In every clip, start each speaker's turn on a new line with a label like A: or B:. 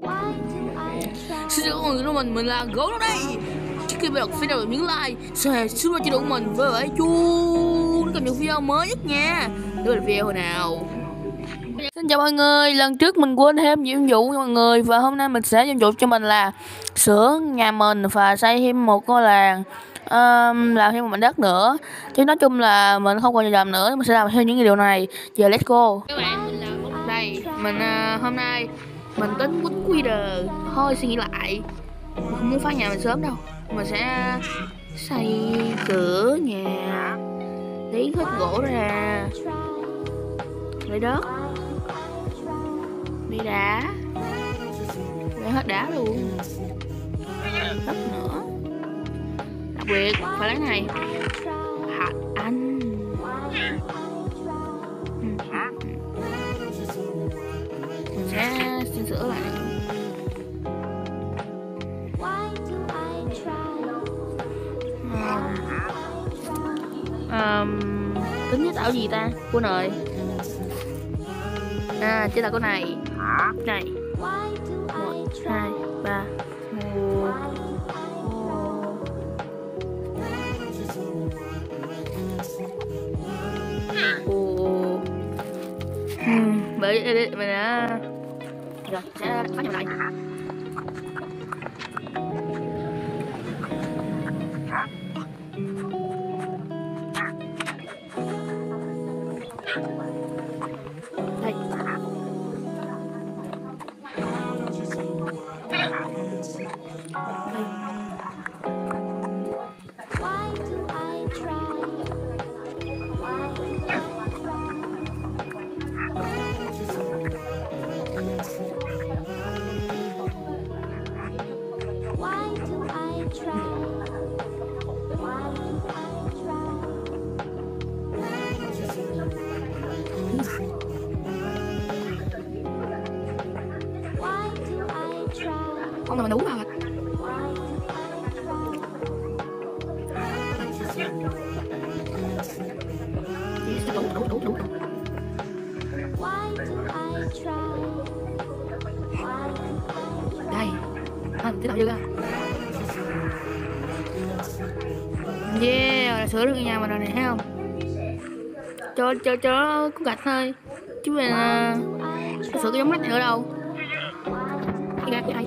A: Xin chào mọi người của mình, mình là Gấu đây. Trước khi bắt đầu video nhấn like, share, subscribe cho của mình với lại chuông cập nhật video mới nhất nha. Đây là video hồi nào. Xin chào mọi người, lần trước mình quên thêm nhiệm vụ cho mọi người Và hôm nay mình sẽ nhiệm vụ cho mình là Sửa nhà mình và xây thêm một ngôi làng um, Làm thêm một mảnh đất nữa. Chứ nói chung là mình không còn làm nữa Mình sẽ làm theo những điều này. Giờ let's go. Các bạn, mình là Đây, mình uh, hôm nay mình tính quýnh Quitter thôi suy nghĩ lại. Mình không muốn phá nhà mình sớm đâu. Mình sẽ xây cửa nhà, lấy hết gỗ ra. Lấy đất lấy đá. Lấy hết đá luôn. Đất nữa. Đặc biệt, phải lấy này. Um, tính chế tạo gì ta? Cô nội. À chế tạo cái này. Này. Một hai ba ồ. Bởi mình đã rồi sẽ phát nhập lại. còn đủ rồi đủ đủ đủ đủ đây. À, thế nào chưa? Yeah sửa được nhà mình rồi này thấy không? Cho cho cho nó gạch thôi. Chứ mà sửa cái giống mắt nữa đâu? Gạch ai?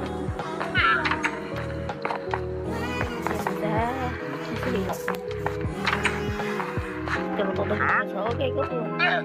A: của mình một số cái gốc luôn.
B: À.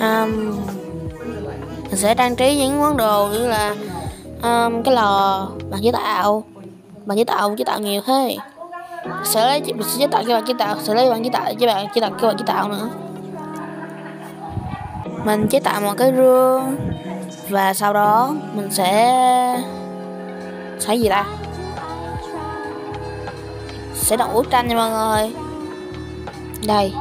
A: um, mình sẽ trang trí những món đồ như là um, cái lò bằng chế tạo bằng chế tạo chế tạo nhiều thế. Sẽ lấy mình sẽ chế tạo cái bàn chế tạo sẽ lấy bàn chế tạo chế bạn chế tạo cái bàn chế tạo nữa. Mình chế tạo một cái rương và sau đó mình sẽ sẽ gì ta? Sẽ đọc bức tranh nha mọi người. Đây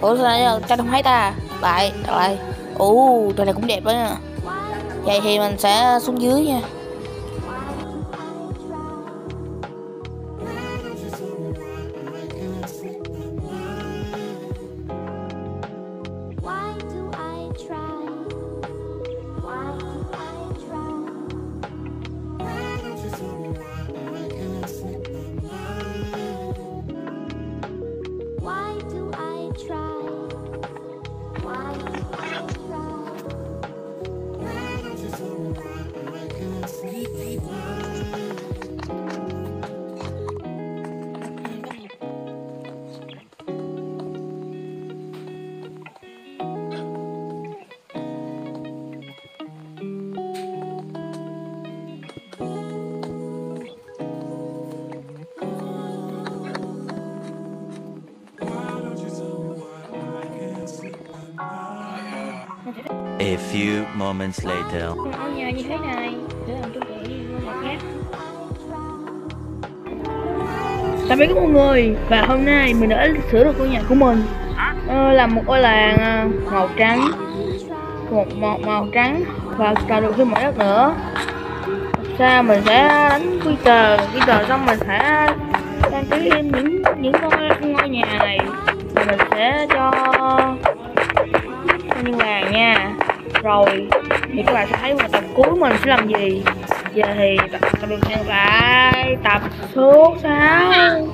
A: ủa, sao nãy ta không thấy ta? Lại lại. Ồ trời này cũng đẹp đó nha. Vậy thì mình sẽ xuống dưới nha.
C: A few moments later.
A: con áo nhà như thế này. Để làm Tạm biệt các mọi người. Và hôm nay mình đã sửa được ngôi nhà của mình. Ờ, làm một ngôi làng ờ, màu trắng. Một màu, màu trắng. Và cài được thêm mảnh đất nữa. Sao mình sẽ đánh quy tờ. Quy tờ xong mình sẽ đăng ký thêm những những ngôi ngôi nhà này. Mình sẽ cho nhưng mà nha, rồi thì các bạn sẽ thấy vào tập cuối mình sẽ làm gì? Giờ thì tập tập được hẹn lại tập số 6